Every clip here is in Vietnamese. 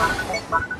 Thank you.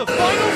the final